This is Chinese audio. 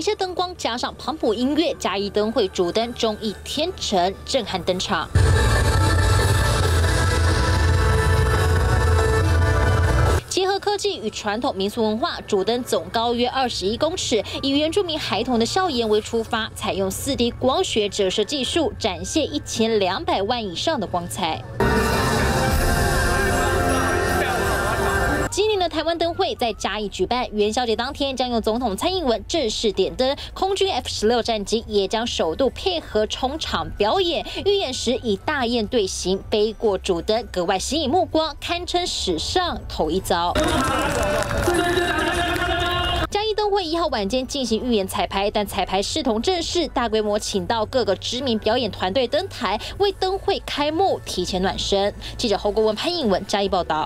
一些灯光加上磅礴音乐，嘉义灯会主灯中义天成震撼登场。结合科技与传统民俗文化，主灯总高约二十一公尺，以原住民孩童的笑颜为出发，采用四 D 光学折射技术，展现一千两百万以上的光彩。的台湾灯会在嘉义举办，元宵节当天将由总统蔡英文正式点灯，空军 F 十六战机也将首度配合冲场表演，预演时以大雁队形飞过主灯，格外吸引目光，堪称史上头一遭。嘉义灯会一号晚间进行预演彩排，但彩排视同正式，大规模请到各个知名表演团队登台，为灯会开幕提前暖身。记者侯国文、潘映文嘉义报道。